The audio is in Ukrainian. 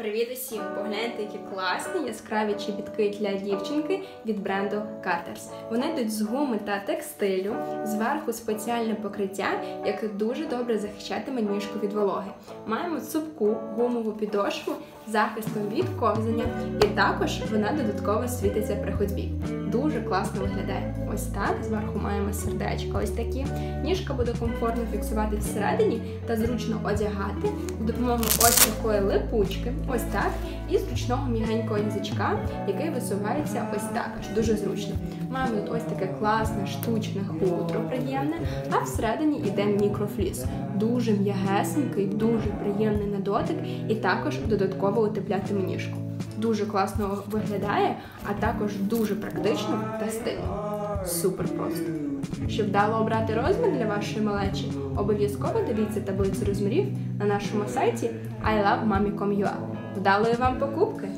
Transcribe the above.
Привіт усім! Погляньте, які класні яскраві чобітки для дівчинки від бренду Carters. Вони йдуть з гуми та текстилю, зверху спеціальне покриття, яке дуже добре захищатиме ніжку від вологи. Маємо цупку гумову підошву з захистом від ковзання, і також вона додатково світиться при ходьбі. Дуже класно виглядає. Ось так. Зверху маємо сердечко. Ось такі. Ніжка буде комфортно фіксувати всередині та зручно одягати з допомогою ось такої липучки. Ось так. І зручного мігенького язичка, який висувається ось так, дуже зручно. Маємо тут ось таке класне штучне хутро приємне, а всередині йде мікрофліс. Дуже м'ягесенький, дуже приємний на дотик і також додатково утеплятиме ніжку. Дуже класно виглядає, а також дуже практично та стильно. Супер просто. Щоб вдало обрати розмір для вашої малечі, обов'язково дивіться таблицю розмірів на нашому сайті ilovemami.com.ua. Вдалої вам покупки!